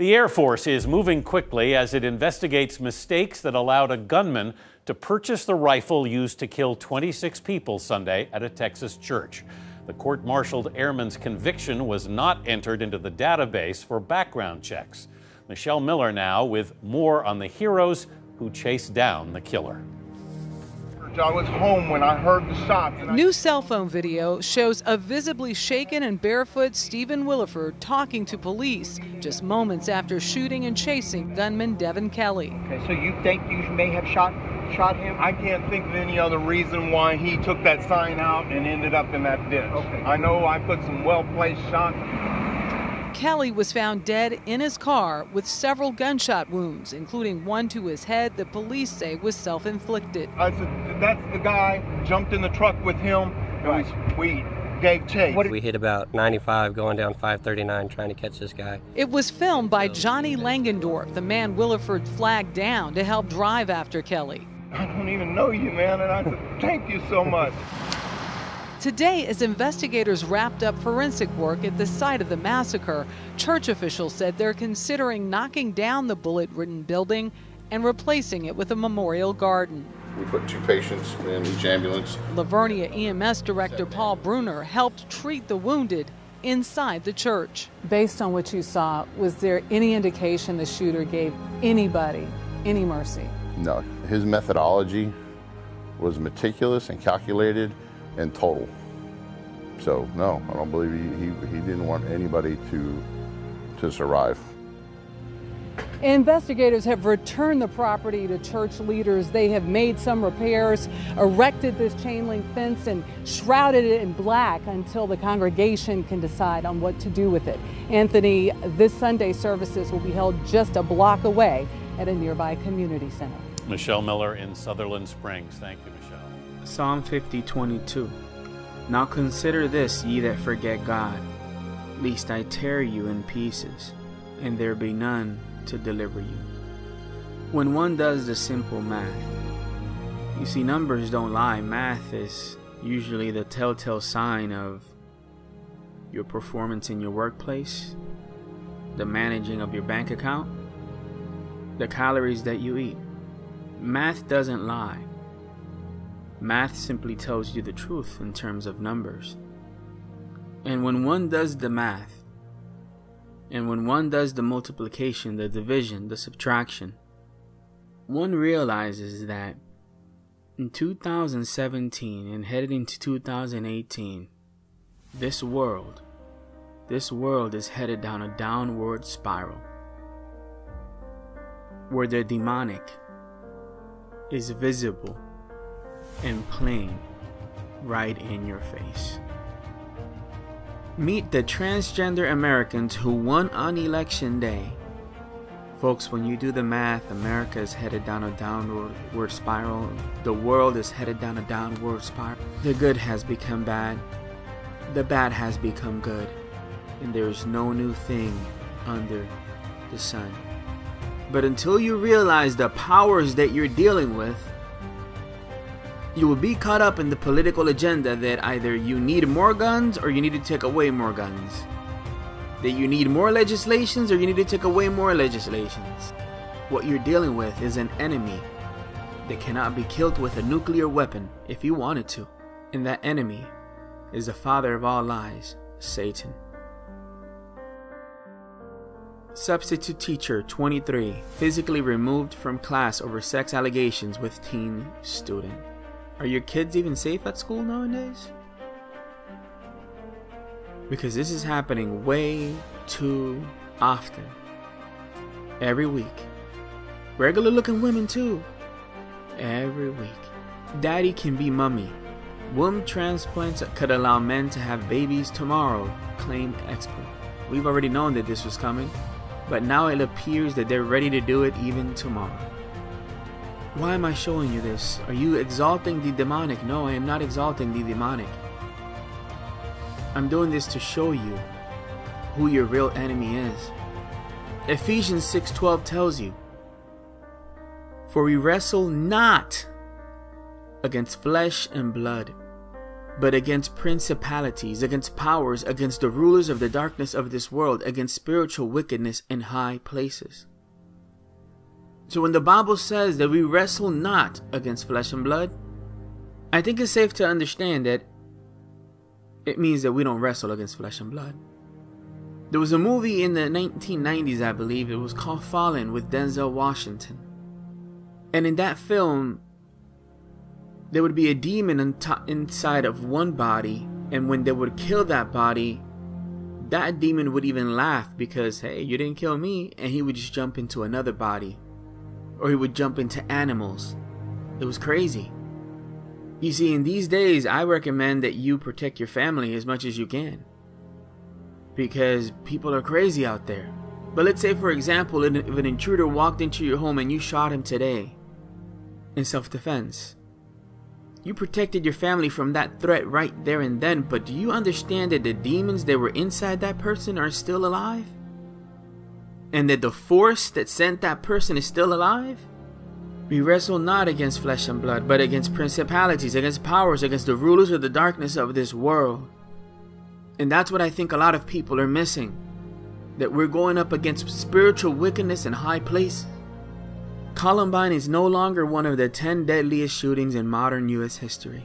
The Air Force is moving quickly as it investigates mistakes that allowed a gunman to purchase the rifle used to kill 26 people Sunday at a Texas church. The court martialed airman's conviction was not entered into the database for background checks. Michelle Miller now with more on the heroes who chased down the killer. I was home when I heard the shots. New cell phone video shows a visibly shaken and barefoot Stephen Willeford talking to police just moments after shooting and chasing gunman Devin Kelley. Okay, so you think you may have shot shot him? I can't think of any other reason why he took that sign out and ended up in that ditch. Okay. I know I put some well-placed shots. Kelley was found dead in his car with several gunshot wounds, including one to his head that police say was self inflicted. I said, that's the guy, jumped in the truck with him, and Right. we, we gave chase. We hit about 95 going down 539 trying to catch this guy. It was filmed by Johnnie Langendorff, the man Willeford flagged down to help drive after Kelley. I don't even know you, man, and I said, thank you so much. Today, as investigators wrapped up forensic work at the site of the massacre, church officials said they're considering knocking down the bullet ridden building and replacing it with a memorial garden. We put two patients in each ambulance. La Vernia EMS Director Paul Bruner helped treat the wounded inside the church. Based on what you saw, was there any indication the shooter gave anybody any mercy? No, his methodology was meticulous and calculated and total. So no, I don't believe he, he, he didn't want anybody to to survive. Investigators have returned the property to church leaders. They have made some repairs, erected this chain link fence, and shrouded it in black until the congregation can decide on what to do with it. Anthony, this Sunday services will be held just a block away at a nearby community center. Michelle Miller in Sutherland Springs. Thank you, Michelle. Psalm 50 22. Now consider this, ye that forget God, lest I tear you in pieces, and there be none to deliver you. When one does the simple math, you see, numbers don't lie. Math is usually the telltale sign of your performance in your workplace, the managing of your bank account, the calories that you eat. Math doesn't lie. Math simply tells you the truth in terms of numbers. And when one does the math, and when one does the multiplication, the division, the subtraction, one realizes that in 2017 and headed into 2018, this world, this world is headed down a downward spiral where the demonic is visible and plain right in your face. Meet the transgender Americans who won on election day. Folks, when you do the math, America is headed down a downward spiral. The world is headed down a downward spiral. The good has become bad. The bad has become good. And there is no new thing under the sun. But until you realize the powers that you're dealing with, you will be caught up in the political agenda that either you need more guns or you need to take away more guns. That you need more legislations or you need to take away more legislations. What you're dealing with is an enemy that cannot be killed with a nuclear weapon if you wanted to. And that enemy is the father of all lies, Satan. Substitute teacher 23 physically removed from class over sex allegations with teen student. Are your kids even safe at school nowadays? Because this is happening way too often. Every week. Regular looking women, too. Every week. Daddy can be mummy. Womb transplants could allow men to have babies tomorrow, claimed expert. We've already known that this was coming, but now it appears that they're ready to do it even tomorrow. Why am I showing you this? Are you exalting the demonic? No, I am not exalting the demonic. I'm doing this to show you who your real enemy is. Ephesians 6:12 tells you, "For we wrestle not against flesh and blood, but against principalities, against powers, against the rulers of the darkness of this world, against spiritual wickedness in high places. So when the Bible says that we wrestle not against flesh and blood, I think it's safe to understand that it means that we don't wrestle against flesh and blood. There was a movie in the 1990s, I believe, it was called Fallen with Denzel Washington. And in that film, there would be a demon inside of one body, and when they would kill that body, that demon would even laugh because, hey, you didn't kill me, and he would just jump into another body. Or he would jump into animals. It was crazy. You see, in these days, I recommend that you protect your family as much as you can. Because people are crazy out there. But let's say, for example, if an intruder walked into your home and you shot him today in self defense, you protected your family from that threat right there and then, but do you understand that the demons that were inside that person are still alive? And that the force that sent that person is still alive? We wrestle not against flesh and blood, but against principalities, against powers, against the rulers of the darkness of this world. And that's what I think a lot of people are missing. That we're going up against spiritual wickedness in high places. Columbine is no longer one of the 10 deadliest shootings in modern US history.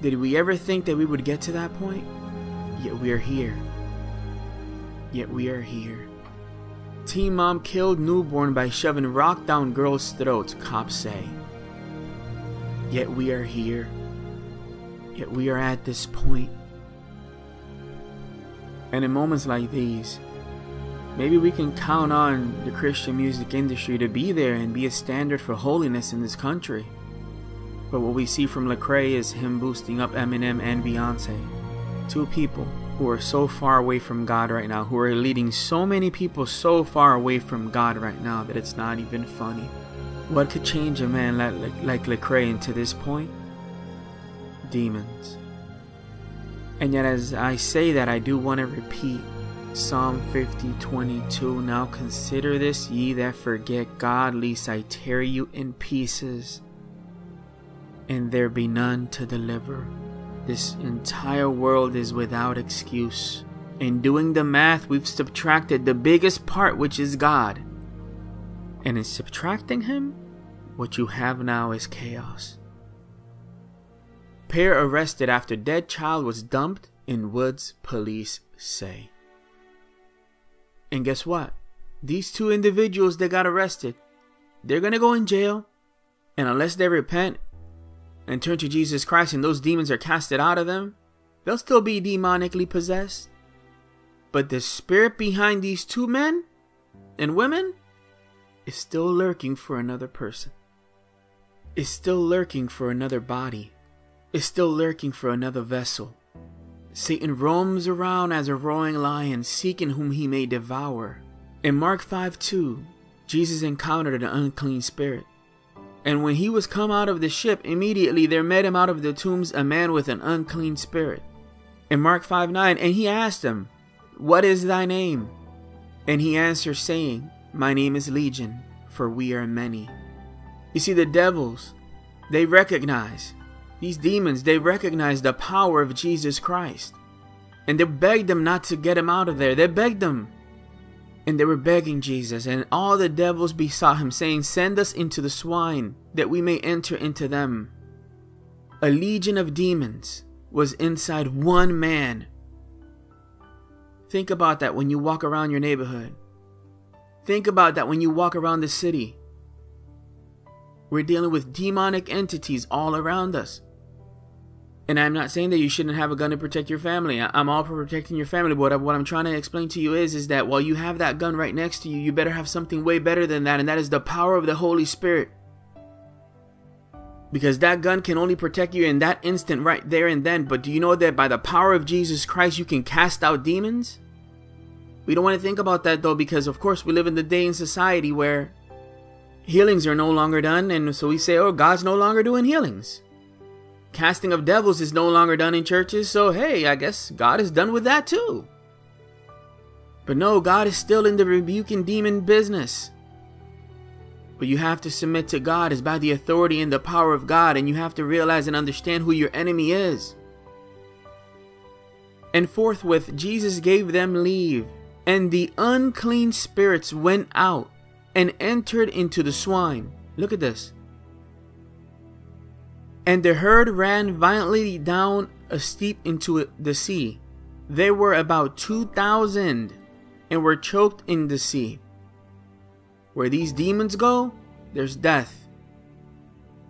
Did we ever think that we would get to that point? Yet we are here. Yet we are here. Teen mom killed newborn by shoving rock down girl's throat, cops say. Yet we are here. Yet we are at this point. And in moments like these, maybe we can count on the Christian music industry to be there and be a standard for holiness in this country. But what we see from Lecrae is him boosting up Eminem and Beyonce. Two people who are so far away from God right now, who are leading so many people so far away from God right now that it's not even funny. What could change a man like, like, Lecrae into this point? Demons. And yet, as I say that, I do want to repeat Psalm 50 22. Now consider this, ye that forget God, lest I tear you in pieces, and there be none to deliver. This entire world is without excuse. In doing the math, we've subtracted the biggest part, which is God. And in subtracting Him, what you have now is chaos. Pair arrested after dead child was dumped in woods, police say. And guess what? These two individuals that got arrested, they're gonna go in jail. And unless they repent and turn to Jesus Christ and those demons are casted out of them, they'll still be demonically possessed. But the spirit behind these two men and women is still lurking for another person, is still lurking for another body, is still lurking for another vessel. Satan roams around as a roaring lion, seeking whom he may devour. In Mark 5 2, Jesus encountered an unclean spirit. And when he was come out of the ship, immediately there met him out of the tombs a man with an unclean spirit. In Mark 5 9, and he asked him, What is thy name? And he answered, saying, My name is Legion, for we are many. You see, the devils, they recognize, these demons, they recognize the power of Jesus Christ. And they begged them not to get him out of there. They begged them and they were begging Jesus, and all the devils besought him, saying, Send us into the swine, that we may enter into them. A legion of demons was inside one man. Think about that when you walk around your neighborhood. Think about that when you walk around the city. We're dealing with demonic entities all around us. And I'm not saying that you shouldn't have a gun to protect your family. I'm all for protecting your family, but what I'm trying to explain to you is, is that while you have that gun right next to you, you better have something way better than that, and that is the power of the Holy Spirit. Because that gun can only protect you in that instant right there and then. But do you know that by the power of Jesus Christ, you can cast out demons? We don't want to think about that though, because of course we live in the day in society where healings are no longer done, and so we say, oh, God's no longer doing healings casting of devils is no longer done in churches, so hey, I guess God is done with that too. But no, God is still in the rebuking demon business. But you have to submit to God as by the authority and the power of God, and you have to realize and understand who your enemy is. And forthwith Jesus gave them leave, and the unclean spirits went out and entered into the swine. Look at this. And the herd ran violently down a steep into the sea. They were about two thousand and were choked in the sea. Where these demons go, there's death.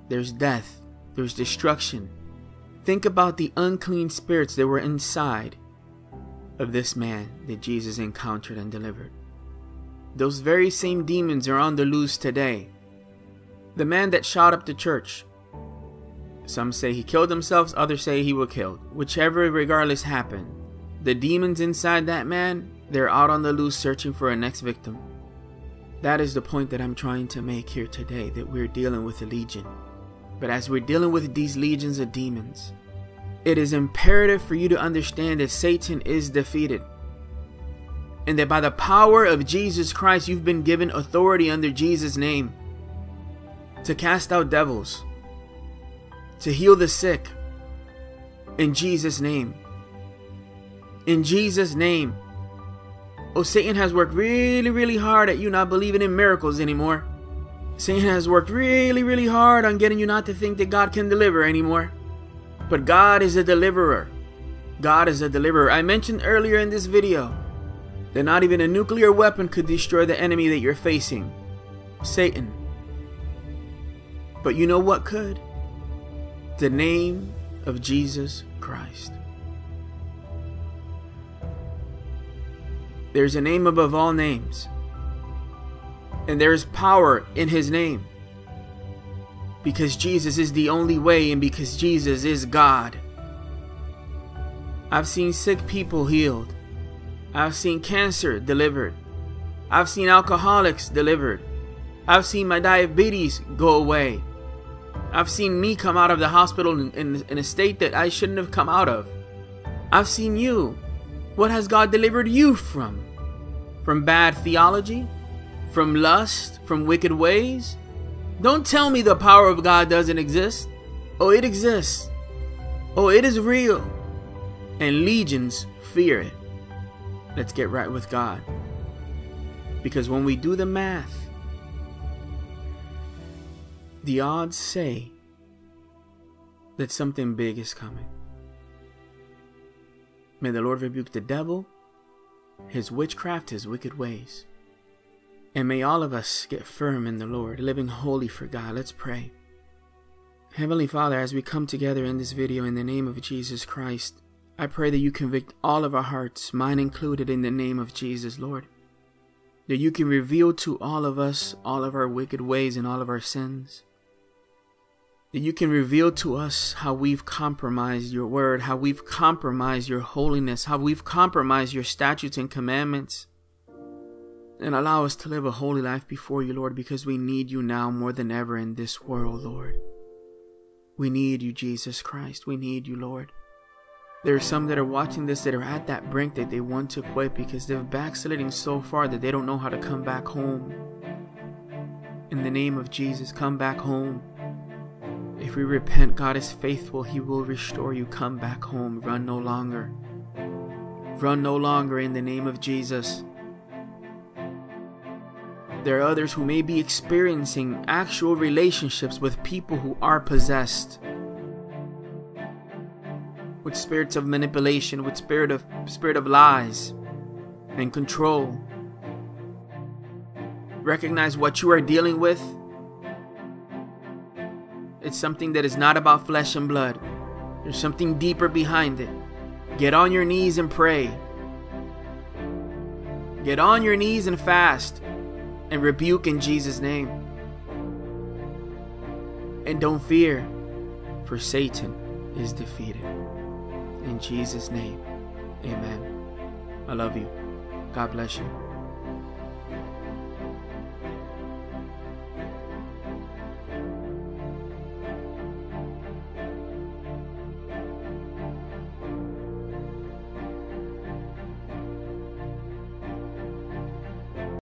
There's death. There's destruction. Think about the unclean spirits that were inside of this man that Jesus encountered and delivered. Those very same demons are on the loose today. The man that shot up the church. Some say he killed himself, others say he was killed. Whichever, regardless, happened. The demons inside that man, they're out on the loose searching for a next victim. That is the point that I'm trying to make here today that we're dealing with a legion. But as we're dealing with these legions of demons, it is imperative for you to understand that Satan is defeated. And that by the power of Jesus Christ, you've been given authority under Jesus' name to cast out devils, to heal the sick. In Jesus' name. In Jesus' name. Oh, Satan has worked really, really hard at you not believing in miracles anymore. Satan has worked really, really hard on getting you not to think that God can deliver anymore. But God is a deliverer. God is a deliverer. I mentioned earlier in this video that not even a nuclear weapon could destroy the enemy that you're facing Satan. But you know what could? The name of Jesus Christ. There's a name above all names. And there is power in his name. Because Jesus is the only way and because Jesus is God. I've seen sick people healed. I've seen cancer delivered. I've seen alcoholics delivered. I've seen my diabetes go away. I've seen me come out of the hospital in, in, in, a state that I shouldn't have come out of. I've seen you. What has God delivered you from? From bad theology? From lust? From wicked ways? Don't tell me the power of God doesn't exist. Oh, it exists. Oh, it is real. And legions fear it. Let's get right with God. Because when we do the math, the odds say that something big is coming. May the Lord rebuke the devil, his witchcraft, his wicked ways. And may all of us get firm in the Lord, living holy for God. Let's pray. Heavenly Father, as we come together in this video in the name of Jesus Christ, I pray that you convict all of our hearts, mine included, in the name of Jesus, Lord. That you can reveal to all of us all of our wicked ways and all of our sins. That you can reveal to us how we've compromised your word, how we've compromised your holiness, how we've compromised your statutes and commandments and allow us to live a holy life before you, Lord, because we need you now more than ever in this world, Lord. We need you, Jesus Christ. We need you, Lord. There are some that are watching this that are at that brink that they want to quit because they've backsliding so far that they don't know how to come back home. In the name of Jesus, come back home. If we repent, God is faithful. He will restore you. Come back home. Run no longer. Run no longer in the name of Jesus. There are others who may be experiencing actual relationships with people who are possessed with spirits of manipulation, with spirit of spirit of lies and control. Recognize what you are dealing with. It's something that is not about flesh and blood. There's something deeper behind it. Get on your knees and pray. Get on your knees and fast and rebuke in Jesus' name. And don't fear, for Satan is defeated. In Jesus' name, amen. I love you. God bless you.